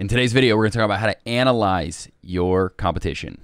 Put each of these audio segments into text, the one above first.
In today's video, we're going to talk about how to analyze your competition.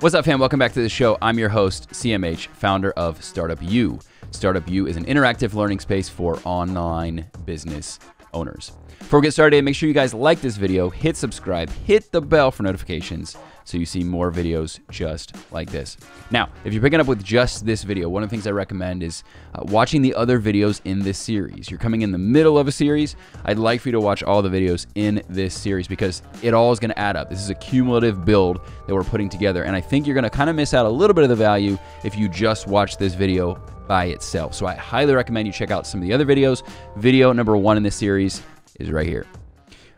What's up, fam? Welcome back to the show. I'm your host, CMH, founder of Startup U. Startup U is an interactive learning space for online business owners. Before we get started, make sure you guys like this video, hit subscribe, hit the bell for notifications so you see more videos just like this. Now, if you're picking up with just this video, one of the things I recommend is uh, watching the other videos in this series. You're coming in the middle of a series, I'd like for you to watch all the videos in this series because it all is going to add up. This is a cumulative build that we're putting together, and I think you're going to kind of miss out a little bit of the value if you just watch this video by itself. So I highly recommend you check out some of the other videos. Video number one in this series is right here.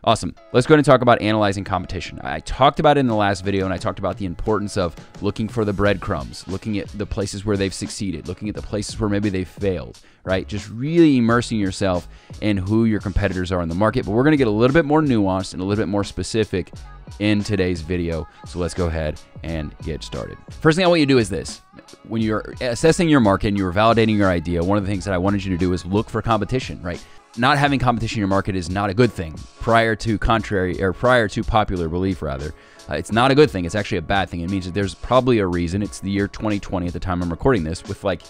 Awesome. Let's go ahead and talk about analyzing competition. I talked about it in the last video and I talked about the importance of looking for the breadcrumbs, looking at the places where they've succeeded, looking at the places where maybe they've failed, right? Just really immersing yourself in who your competitors are in the market. But we're going to get a little bit more nuanced and a little bit more specific in today's video. So let's go ahead and get started. First thing I want you to do is this. When you're assessing your market and you're validating your idea, one of the things that I wanted you to do is look for competition, right? not having competition in your market is not a good thing. Prior to contrary or prior to popular belief, rather, uh, it's not a good thing. It's actually a bad thing. It means that there's probably a reason. It's the year 2020 at the time I'm recording this, with like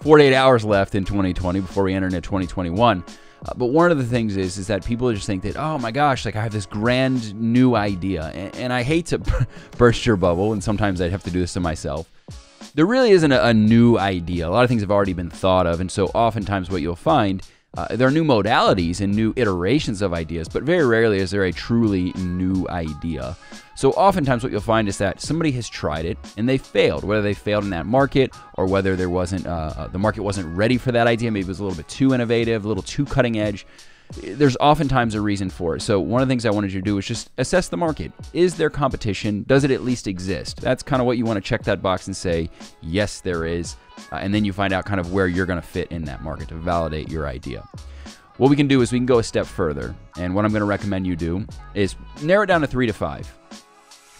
48 hours left in 2020 before we enter into 2021. Uh, but one of the things is is that people just think that oh my gosh, like I have this grand new idea, and, and I hate to burst your bubble, and sometimes I'd have to do this to myself there really isn't a, a, new idea. A lot of things have already been thought of, and so oftentimes what you'll find uh, there are new modalities and new iterations of ideas, but very rarely is there a truly new idea. So, oftentimes, what you'll find is that somebody has tried it and they failed, whether they failed in that market or whether there wasn't uh, uh the market wasn't ready for that idea. Maybe it was a little bit too innovative, a little too cutting edge there's oftentimes a reason for it. So one of the things I wanted you to do is just assess the market. Is there competition? Does it at least exist? That's kind of what you want to check that box and say, yes, there is. Uh, and then you find out kind of where you're going to fit in that market to validate your idea. What we can do is we can go a step further. And what I'm going to recommend you do is narrow it down to three to five.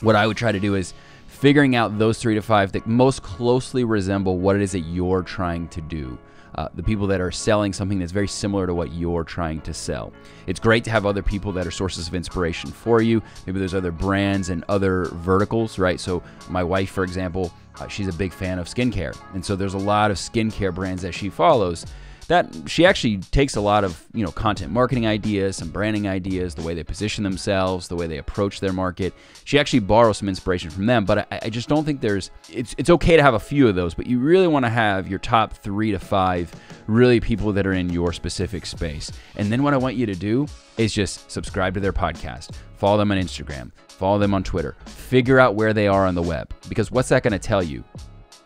What I would try to do is figuring out those three to five that most closely resemble what it is that you're trying to do uh, the people that are selling something that's very similar to what you're trying to sell. It's great to have other people that are sources of inspiration for you. Maybe there's other brands and other verticals, right? So, my wife, for example, uh, she's a big fan of skincare. And so, there's a lot of skincare brands that she follows that she actually takes a lot of you know content marketing ideas some branding ideas the way they position themselves the way they approach their market. She actually borrows some inspiration from them but I, I just don't think there's it's, it's okay to have a few of those but you really want to have your top three to five really people that are in your specific space. And then what i want you to do is just subscribe to their podcast follow them on instagram follow them on twitter figure out where they are on the web because what's that going to tell you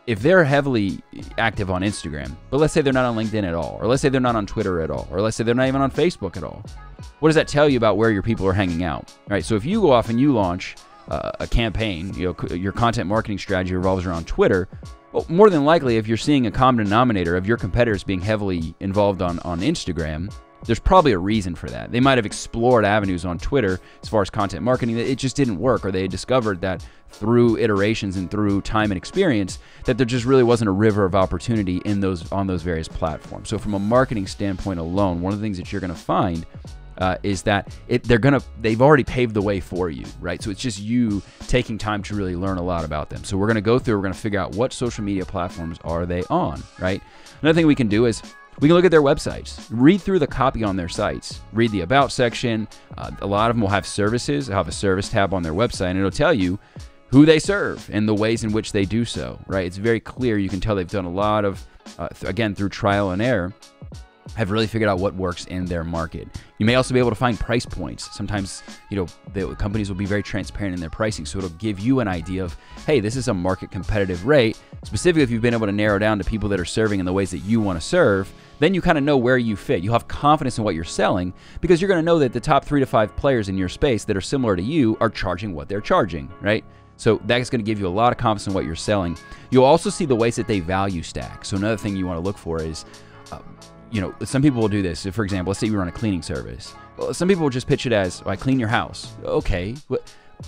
if they're heavily active on Instagram, but let's say they're not on LinkedIn at all, or let's say they're not on Twitter at all, or let's say they're not even on Facebook at all, what does that tell you about where your people are hanging out? Right. So if you go off and you launch uh, a campaign, you know, your content marketing strategy revolves around Twitter. Well, more than likely, if you're seeing a common denominator of your competitors being heavily involved on on Instagram, there's probably a reason for that. They might have explored avenues on Twitter as far as content marketing that it just didn't work, or they discovered that through iterations and through time and experience that there just really wasn't a river of opportunity in those on those various platforms. So from a marketing standpoint alone, one of the things that you're going to find uh, is that it, they're gonna they've already paved the way for you, right? So it's just you taking time to really learn a lot about them. So we're gonna go through, we're gonna figure out what social media platforms are they on, right? Another thing we can do is we can look at their websites, read through the copy on their sites, read the about section. Uh, a lot of them will have services, they'll have a service tab on their website, and it'll tell you who they serve and the ways in which they do so, right? It's very clear. You can tell they've done a lot of, uh, again, through trial and error, have really figured out what works in their market. You may also be able to find price points. Sometimes, you know, the companies will be very transparent in their pricing, so it'll give you an idea of, hey, this is a market competitive rate. Specifically, if you've been able to narrow down to people that are serving in the ways that you want to serve, then you kind of know where you fit. You'll have confidence in what you're selling because you're going to know that the top three to five players in your space that are similar to you are charging what they're charging, right? So that's going to give you a lot of confidence in what you're selling. You'll also see the ways that they value stack. So another thing you want to look for is, uh, you know, some people will do this. For example, let's say you run a cleaning service. Well, some people will just pitch it as, "I clean your house." Okay,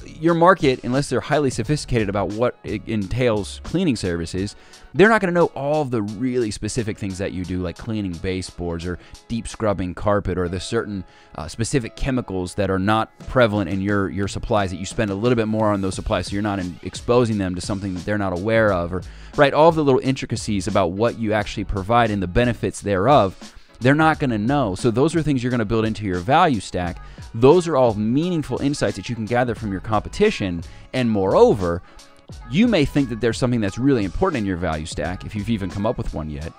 your market, unless they're highly sophisticated about what it entails cleaning services, they're not going to know all the really specific things that you do, like cleaning baseboards or deep scrubbing carpet or the certain uh, specific chemicals that are not prevalent in your, your supplies that you spend a little bit more on those supplies so you're not in, exposing them to something that they're not aware of or right all of the little intricacies about what you actually provide and the benefits thereof they're not going to know. So those are things you're going to build into your value stack. Those are all meaningful insights that you can gather from your competition. And moreover, you may think that there's something that's really important in your value stack, if you've even come up with one yet,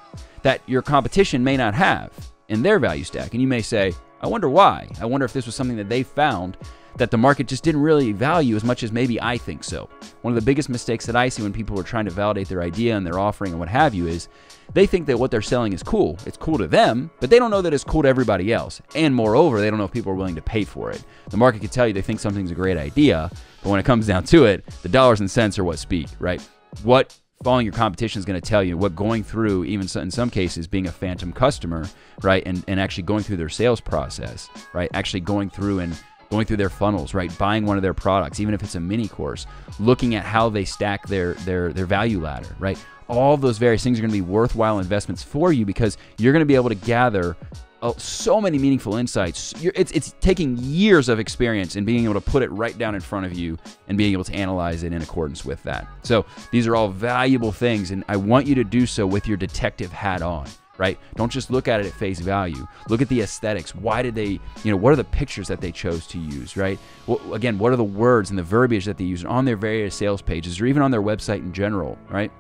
that your competition may not have in their value stack. And you may say, I wonder why. I wonder if this was something that they found that the market just didn't really value as much as maybe I think so. One of the biggest mistakes that I see when people are trying to validate their idea and their offering and what have you is they think that what they're selling is cool. It's cool to them, but they don't know that it's cool to everybody else. And moreover, they don't know if people are willing to pay for it. The market can tell you they think something's a great idea, but when it comes down to it, the dollars and cents are what speak, right? What following your competition is going to tell you what going through even in some cases being a phantom customer right and, and actually going through their sales process right actually going through and going through their funnels, right? Buying one of their products, even if it's a mini course, looking at how they stack their their their value ladder, right? All those various things are going to be worthwhile investments for you because you're going to be able to gather uh, so many meaningful insights. It's, it's taking years of experience and being able to put it right down in front of you and being able to analyze it in accordance with that. So these are all valuable things, and I want you to do so with your detective hat on right? Don't just look at it at face value. Look at the aesthetics. Why did they, you know, what are the pictures that they chose to use, right? Well, again, what are the words and the verbiage that they use on their various sales pages or even on their website in general, right?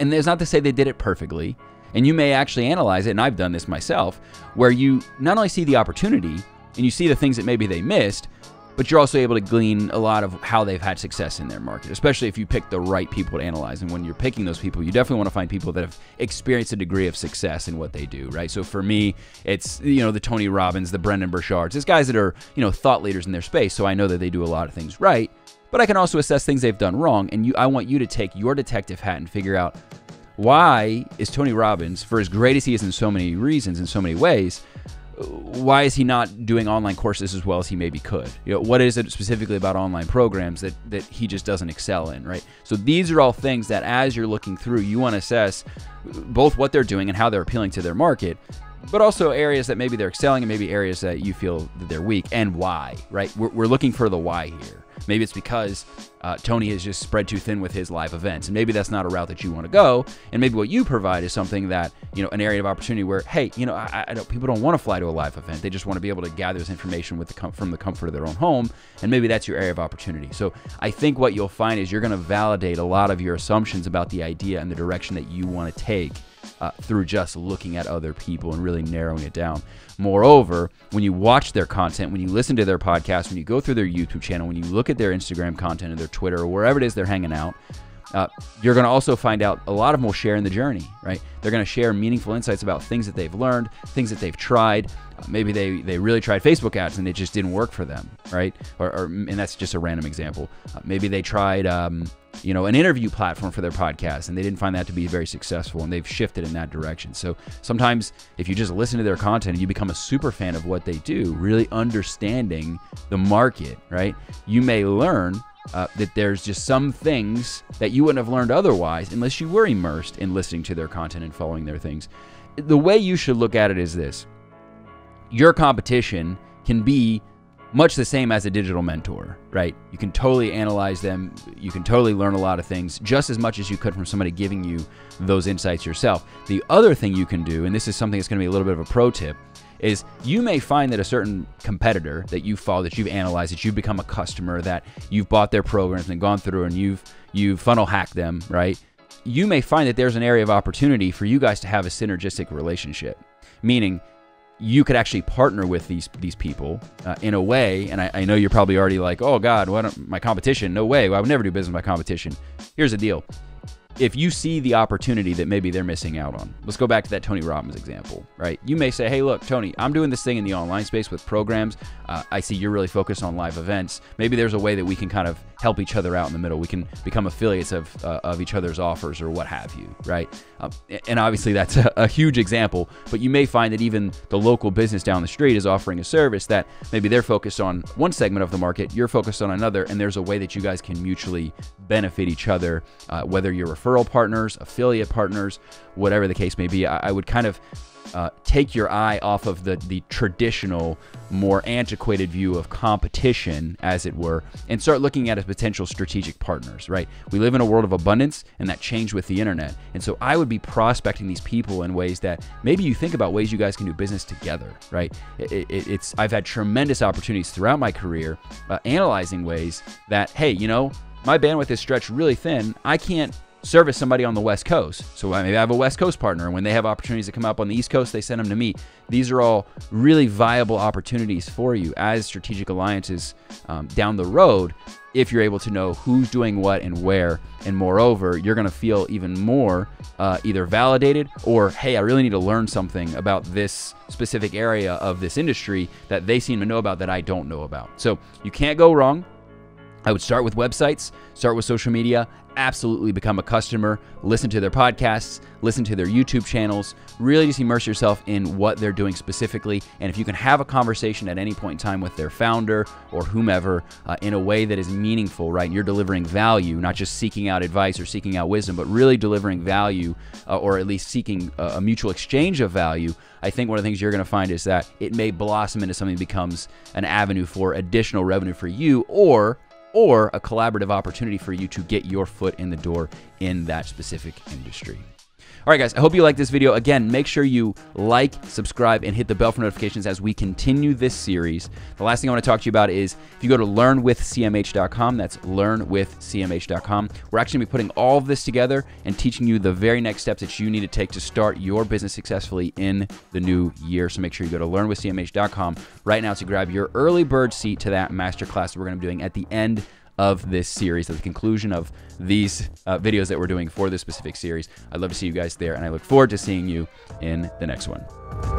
And there's not to say they did it perfectly. And you may actually analyze it, and I've done this myself, where you not only see the opportunity and you see the things that maybe they missed, but you're also able to glean a lot of how they've had success in their market, especially if you pick the right people to analyze. And when you're picking those people, you definitely want to find people that have experienced a degree of success in what they do, right? So for me, it's you know the Tony Robbins, the Brendon Burchards, it's guys that are you know thought leaders in their space. So I know that they do a lot of things right, but I can also assess things they've done wrong. And you, I want you to take your detective hat and figure out why is Tony Robbins, for as great as he is in so many reasons, in so many ways, why is he not doing online courses as well as he maybe could? You know, what is it specifically about online programs that that he just doesn't excel in, right? So these are all things that as you're looking through, you want to assess both what they're doing and how they're appealing to their market, but also areas that maybe they're excelling and maybe areas that you feel that they're weak and why, right? We're, we're looking for the why here. Maybe it's because uh, Tony has just spread too thin with his live events, and maybe that's not a route that you want to go. And maybe what you provide is something that you know, an area of opportunity where, hey, you know, I, I don't, people don't want to fly to a live event; they just want to be able to gather this information with the com- from the comfort of their own home, and maybe that's your area of opportunity. So I think what you'll find is you're going to validate a lot of your assumptions about the idea and the direction that you want to take uh, through just looking at other people and really narrowing it down. Moreover, when you watch their content, when you listen to their podcast, when you go through their YouTube channel, when you look at their Instagram content or their Twitter or wherever it is they're hanging out, uh, you're going to also find out a lot of them will share in the journey, right? They're going to share meaningful insights about things that they've learned, things that they've tried. Uh, maybe they, they really tried Facebook ads and it just didn't work for them, right? Or, or and that's just a random example. Uh, maybe they tried, um, you know, an interview platform for their podcast and they didn't find that to be very successful and they've shifted in that direction. So sometimes if you just listen to their content and you become a super fan of what they do, really understanding the market, right? You may learn uh, that there's just some things that you wouldn't have learned otherwise unless you were immersed in listening to their content and following their things. The way you should look at it is this your competition can be much the same as a digital mentor, right? You can totally analyze them. You can totally learn a lot of things just as much as you could from somebody giving you those insights yourself. The other thing you can do, and this is something that's going to be a little bit of a pro tip, is you may find that a certain competitor that you follow, that you've analyzed, that you've become a customer, that you've bought their programs and gone through and you've you've funnel hacked them, right? You may find that there's an area of opportunity for you guys to have a synergistic relationship, meaning you could actually partner with these these people uh, in a way. And I, I, know you're probably already like, oh God, what my competition? No way, I would never do business with my competition. Here's the deal: if you see the opportunity that maybe they're missing out on, let's go back to that Tony Robbins example, right? You may say, hey, look, Tony, I'm doing this thing in the online space with programs. Uh, I see you're really focused on live events. Maybe there's a way that we can kind of help each other out in the middle. We can become affiliates of uh, of each other's offers or what have you, right? Um, and obviously that's a, a huge example, but you may find that even the local business down the street is offering a service that maybe they're focused on one segment of the market, you're focused on another, and there's a way that you guys can mutually benefit each other, uh, whether you're referral partners, affiliate partners, whatever the case may be. I, I would kind of uh, take your eye off of the the traditional, more antiquated view of competition, as it were, and start looking at potential strategic partners. Right? We live in a world of abundance, and that changed with the internet. And so I would be prospecting these people in ways that maybe you think about ways you guys can do business together. Right? It, it, it's I've had tremendous opportunities throughout my career uh, analyzing ways that hey, you know, my bandwidth is stretched really thin. I can't service somebody on the West Coast. So maybe I have a West Coast partner, and when they have opportunities to come up on the East Coast, they send them to me. These are all really viable opportunities for you as strategic alliances um, down the road if you're able to know who's doing what and where. And moreover, you're going to feel even more uh, either validated or, hey, I really need to learn something about this specific area of this industry that they seem to know about that I don't know about. So you can't go wrong. I would start with websites, start with social media, absolutely become a customer, listen to their podcasts, listen to their YouTube channels, really just immerse yourself in what they're doing specifically. And if you can have a conversation at any point in time with their founder or whomever uh, in a way that is meaningful, right? You're delivering value, not just seeking out advice or seeking out wisdom, but really delivering value uh, or at least seeking a, a mutual exchange of value. I think one of the things you're going to find is that it may blossom into something that becomes an avenue for additional revenue for you or or a collaborative opportunity for you to get your foot in the door in that specific industry. All right, guys, I hope you like this video. Again, make sure you like, subscribe, and hit the bell for notifications as we continue this series. The last thing I want to talk to you about is if you go to learnwithcmh.com, that's learnwithcmh.com, we're actually going to be putting all of this together and teaching you the very next steps that you need to take to start your business successfully in the new year. So make sure you go to learnwithcmh.com right now to grab your early bird seat to that masterclass we're going to be doing at the end of this series, at the conclusion of these uh, videos that we're doing for this specific series. I'd love to see you guys there, and I look forward to seeing you in the next one.